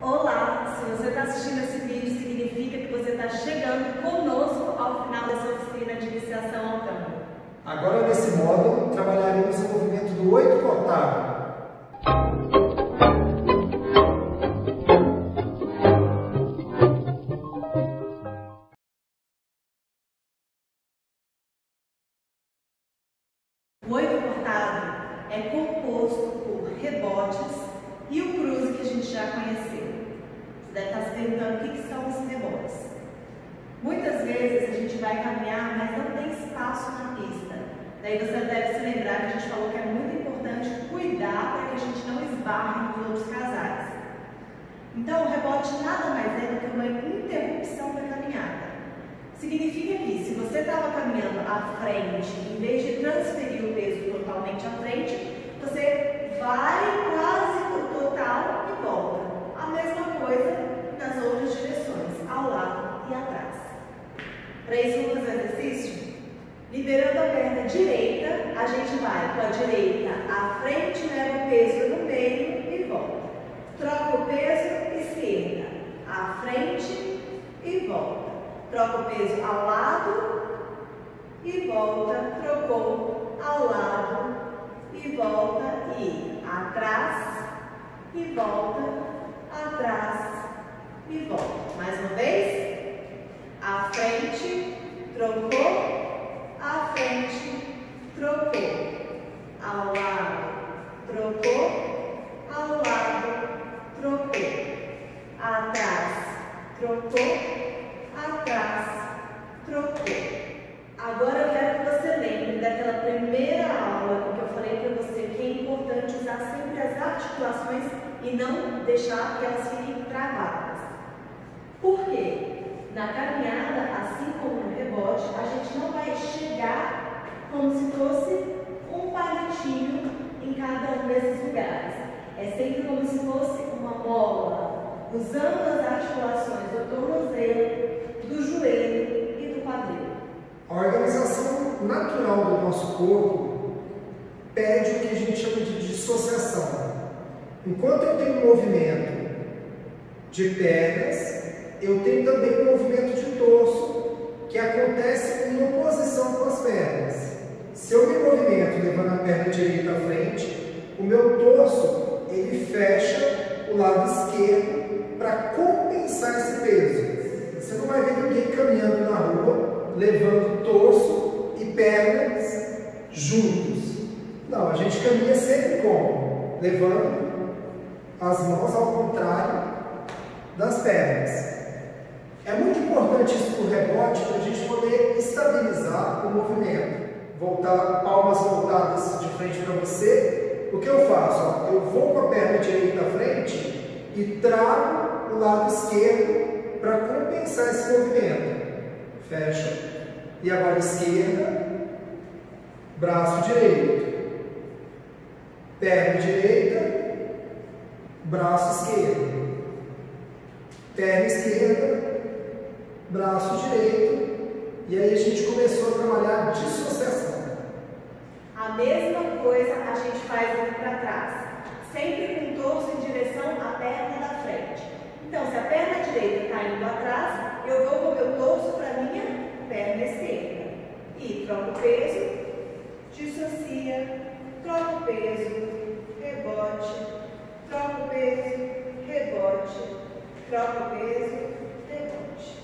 Olá! Se você está assistindo esse vídeo, significa que você está chegando conosco ao final dessa oficina de iniciação ao campo. Agora, nesse módulo, trabalharemos o movimento do oito cortado. Deve estar se perguntando o que, que são os rebotes. Muitas vezes a gente vai caminhar, mas não tem espaço na pista. Daí você deve se lembrar que a gente falou que é muito importante cuidar para que a gente não esbarre nos outros casais. Então, o rebote nada mais é do que uma interrupção da caminhada. Significa que se você estava caminhando à frente, em vez de transferir o peso totalmente à frente, você vai quase no total e volta. Coisa nas outras direções, ao lado e atrás. Para isso, vamos fazer um exercício? Liberando a perna direita, a gente vai com a direita à frente, leva o peso no meio e volta. Troca o peso, esquerda, à frente e volta. Troca o peso ao lado e volta. Trocou ao lado e volta. E atrás e volta. Atrás e volta. Mais uma vez. À frente, trocou. À frente, trocou. Ao lado, trocou. Ao lado, trocou. Atrás, trocou atrás, trocou. Agora eu quero que você lembre daquela primeira aula que eu falei para você que é importante usar sempre as articulações e não deixar que elas fiquem travadas. Por quê? Na caminhada, assim como rebote, a gente não vai chegar como se fosse um palitinho em cada um desses lugares. É sempre como se fosse uma mola, usando as articulações do tornozelo, do joelho e do quadril. A organização natural do nosso corpo pede o que a gente chama de dissociação. Enquanto eu tenho um movimento de pernas, eu tenho também um movimento de torso movimento levando a perna direita à frente, o meu torso ele fecha o lado esquerdo para compensar esse peso. Você não vai ver ninguém caminhando na rua, levando torso e pernas juntos. Não, a gente caminha sempre como? Levando as mãos ao contrário das pernas. É muito importante isso para o rebote para a gente poder estabilizar o movimento. Voltar, palmas voltadas de frente para você. O que eu faço? eu vou com a perna direita à frente e trago o lado esquerdo para compensar esse movimento. Fecha. E agora esquerda, braço direito. Perna direita, braço esquerdo. Perna esquerda, braço direito. E aí a gente começou a trabalhar dissociação. A mesma coisa a gente faz aqui para trás. Sempre com o torso em direção à perna da frente. Então, se a perna direita está indo atrás, eu vou com o meu torso para minha perna esquerda. E troco o peso, dissocia, troca o peso, rebote, troca o peso, rebote, troca o peso, rebote.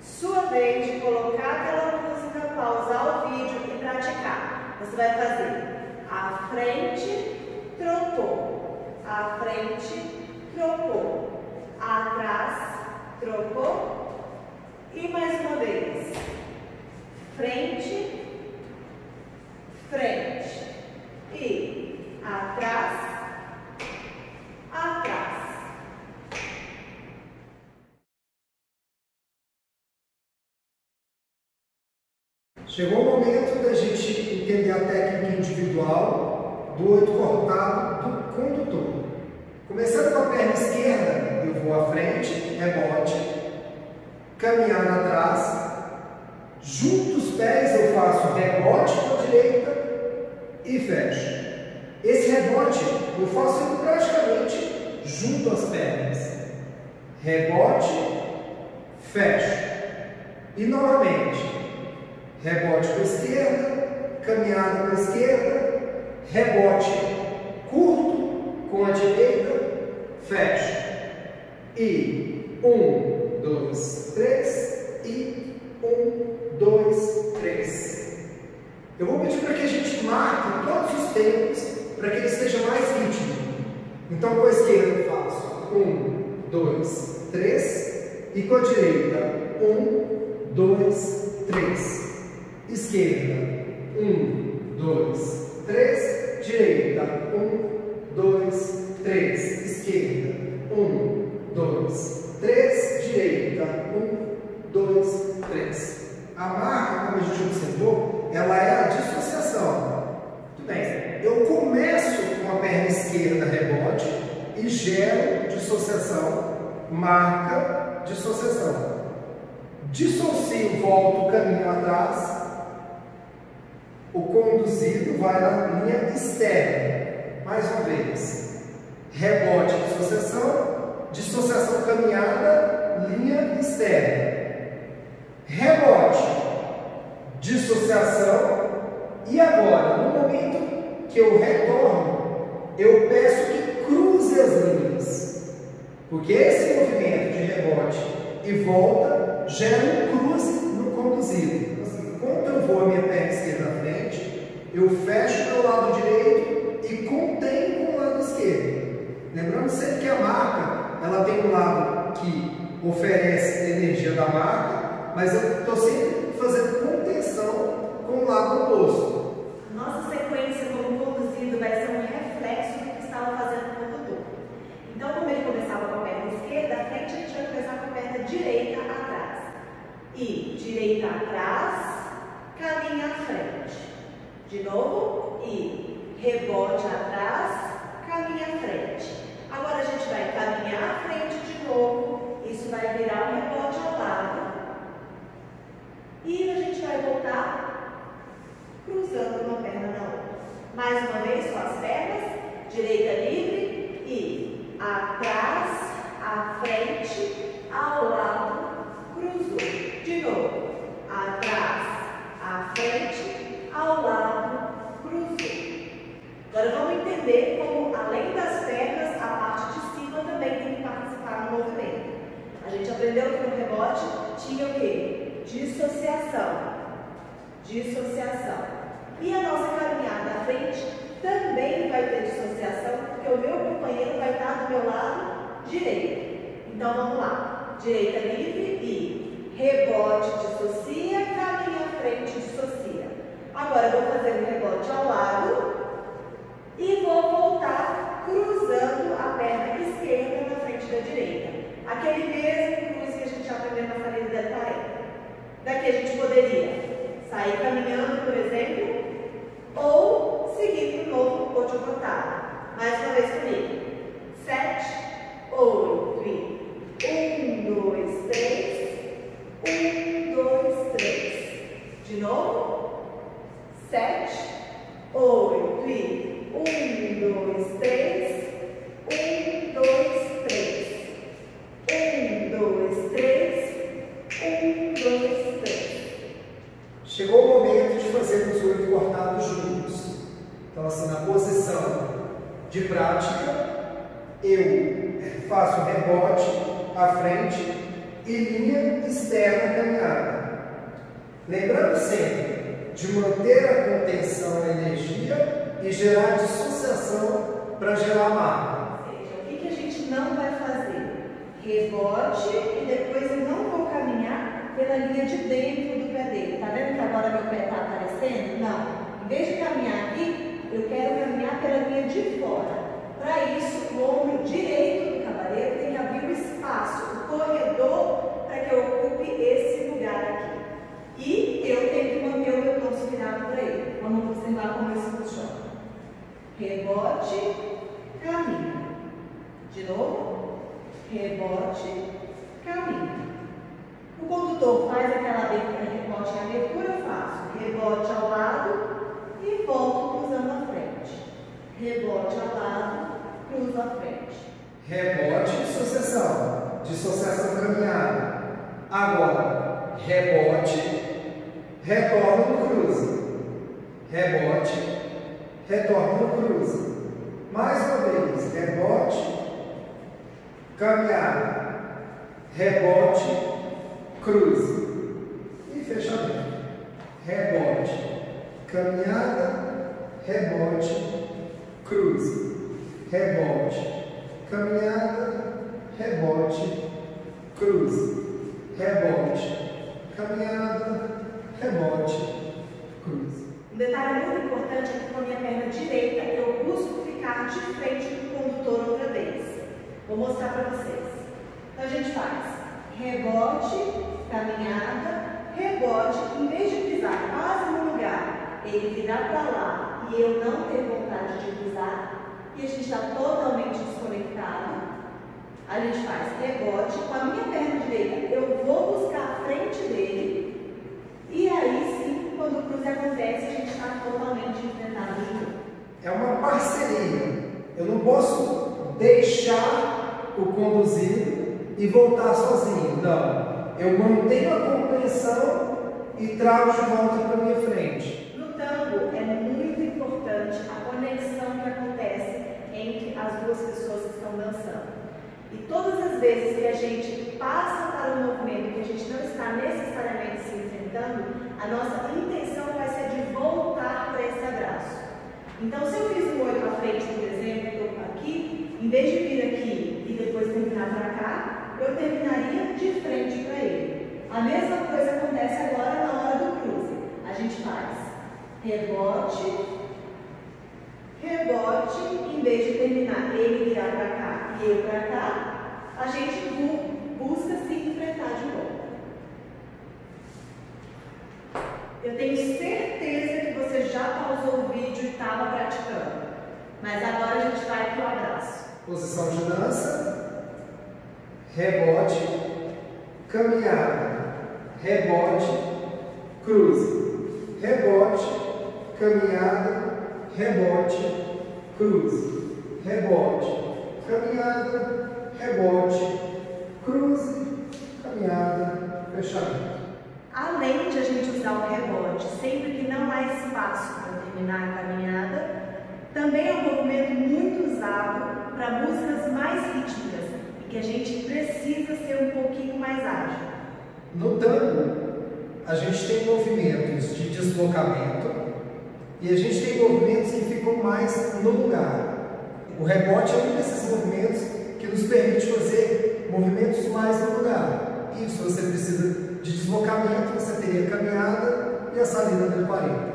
Sua vez de colocar aquela música, pausar o vídeo e praticar. Você vai fazer? À frente, trocou, à frente, trocou, atrás, trocou. E mais uma vez. Frente, frente e atrás, atrás. Chegou o momento da gente entender a técnica individual do oito cortado do condutor. Começando com a perna esquerda, eu vou à frente, rebote, caminhar atrás, junto os pés eu faço rebote com a direita e fecho. Esse rebote eu faço praticamente junto às pernas. Rebote, fecho. E novamente, rebote para a esquerda, caminhada para a esquerda, rebote curto com a direita, fecho. E um, dois, três, e um, dois, três. Eu vou pedir para que a gente marque todos os tempos para que ele seja mais ritmo. Então com a esquerda eu faço um, dois, três, e com a direita, um, dois, três. Esquerda, um, dois, três. Direita, um, dois, três. Esquerda, um, dois, três. Direita, um, dois, três. A marca, como a gente observou, ela é a dissociação. Muito bem. Eu começo com a perna esquerda rebote e gero dissociação, marca dissociação. Dissocio, volto o caminho atrás, o conduzido vai na linha externa. Mais uma vez. Rebote, dissociação, dissociação caminhada, linha externa. Rebote, dissociação, e agora, no momento que eu retorno, eu peço que cruze as linhas. Porque esse movimento de rebote e volta gera um cruze no conduzido. Eu vou a minha perna esquerda à frente, eu fecho meu lado direito e contenho com o lado esquerdo. Lembrando sempre que a marca, ela tem um lado que oferece energia da marca, mas eu estou sempre fazendo contenção com o lado oposto. Nossa sequência como conduzido vai ser um reflexo do que estava fazendo o condutor. Então, como ele começava com a perna esquerda à frente, a gente vai começar com a perna direita atrás. E direita atrás, caminha à frente. De novo, e rebote atrás, caminha à frente. Agora a gente vai caminhar à frente de novo, isso vai virar um rebote ao lado. E a gente vai voltar cruzando uma perna na outra. Mais uma vez com as pernas, direita livre e atrás, à frente, ao lado, cruzou. De novo, atrás, à frente, ao lado, cruzou. Agora vamos entender como, além das pernas, a parte de cima também tem que participar no movimento. A gente aprendeu que no rebote tinha o quê? Dissociação. Dissociação. E a nossa caminhada à frente também vai ter dissociação, porque o meu companheiro vai estar do meu lado direito. Então vamos lá. Direita livre e rebote, dissocia, caminha à frente, dissocia. Agora vou fazer um rebote ao lado e vou voltar cruzando a perna esquerda na frente da direita. Aquele mesmo cruz que a gente aprendeu na saída del Paré. Daqui a gente poderia sair caminhando, por exemplo, ou seguir para o novo voltado. Mais uma vez comigo. Sete, oito e um, dois, três. Um, dois, três. De novo. Sete, oito e um, dois, três. Um, dois, três. Um, dois, três. Um, dois, três. Chegou o momento de fazermos o oito cortados juntos. Então, assim, na posição de prática, eu faço rebote à frente e linha externa caminhada. Lembrando sempre de manter a contenção da energia e gerar dissociação para gerar marca. Ou seja, o que, que a gente não vai fazer? Rebote e depois eu não vou caminhar pela linha de dentro do pé dele. Tá vendo que agora meu pé está aparecendo? Não. Em vez de caminhar aqui, eu quero caminhar pela linha de fora. Para isso, o ombro direito do cavaleiro tem que abrir o espaço, o corredor, para que eu ocupe esse lugar aqui. E eu tenho que manter o virado para ele. Vamos observar como isso funciona. Rebote, caminho. De novo. Rebote, caminho. O condutor faz aquela abertura, rebote e abertura, eu faço rebote ao lado e volto cruzando a frente. Rebote ao lado, cruzo a frente. rebote, dissociação, dissociação caminhada. Agora, rebote, retorno no cruze. Rebote, retorno no cruze. Mais uma vez, rebote, caminhada, rebote, cruze. E fechamento. Rebote, caminhada, rebote, cruze. Rebote, caminhada, rebote, cruze. Rebote, caminhada, rebote, cruze. Um detalhe muito importante é que com a minha perna direita eu busco ficar de frente do condutor outra vez. Vou mostrar para vocês. Então a gente faz rebote, caminhada, rebote, em vez de pisar quase no lugar, ele virar para lá e eu não ter vontade de pisar, e a gente está totalmente desconectado, a gente faz rebote, com a minha perna direita eu vou buscar a frente dele, e aí sim, quando o cruze acontece, a gente está totalmente novo. É uma parceria. Eu não posso deixar o conduzido e voltar sozinho. Não. Eu mantenho a compreensão e trago de volta para minha frente. No tango é muito importante a conexão que acontece entre as duas pessoas que estão dançando. E todas as vezes que a gente passa para um movimento que a gente não está necessariamente se enfrentando, a nossa intenção vai ser de voltar para esse abraço. Então, se eu fiz um oito à frente, por exemplo, estou aqui, em vez de vir aqui e depois terminar para cá, eu terminaria de frente para ele. A mesma coisa acontece agora na hora do cruze. A gente faz rebote, rebote, em vez de terminar ele virar para cá e eu para cá, a gente busca se enfrentar de novo. Eu tenho certeza que você já pausou o vídeo e estava praticando. Mas agora a gente vai para o abraço. Posição de dança, rebote, caminhada, rebote, cruze, rebote, caminhada, rebote, cruze, rebote, caminhada, rebote, cruze, caminhada, fechamento. Além de a gente usar o rebote sempre que não há espaço para terminar a caminhada, também é um movimento muito usado para músicas mais rítmicas e que a gente precisa ser um pouquinho mais ágil. No tango, a gente tem movimentos de deslocamento e a gente tem movimentos que ficam mais no lugar. O rebote é um desses movimentos que nos permite fazer movimentos mais no lugar. Isso você precisa de deslocamento, você teria caminhada e a saída do 40.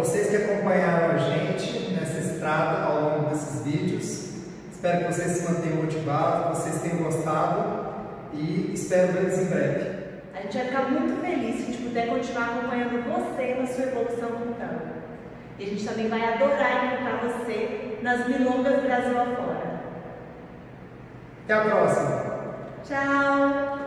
Vocês que acompanharam a gente nessa estrada ao longo desses vídeos, espero que vocês se mantenham motivados, que vocês tenham gostado e espero vê-los em breve. A gente vai ficar muito feliz se a gente puder continuar acompanhando você na sua evolução no tango. E a gente também vai adorar encontrar você nas milongas Brasil afora. Até a próxima! Tchau!